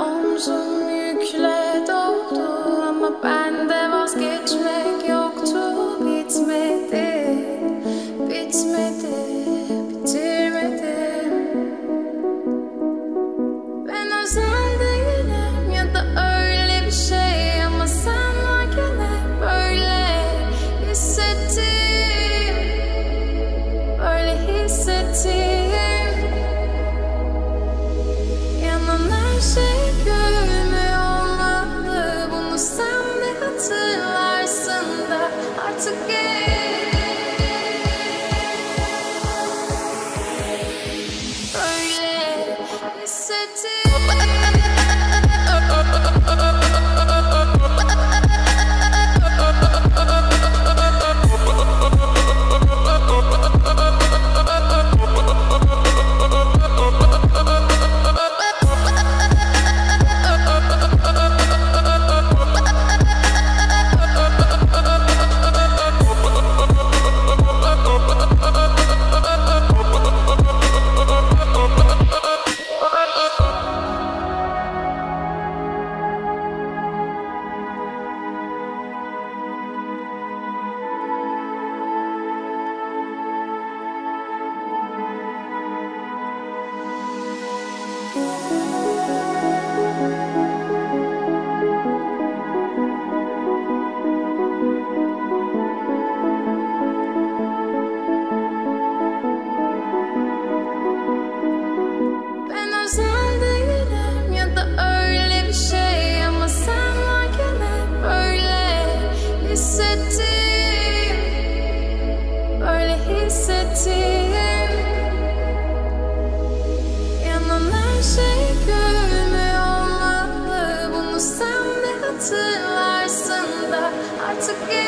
Omzum yükle doldu ama bende vazgeçmek yoktu. Bitmedi bitmedi bitirmedim ben özel değilim ya da öyle bir şey ama sen varken böyle hissettim. Böyle hissettim da artık again.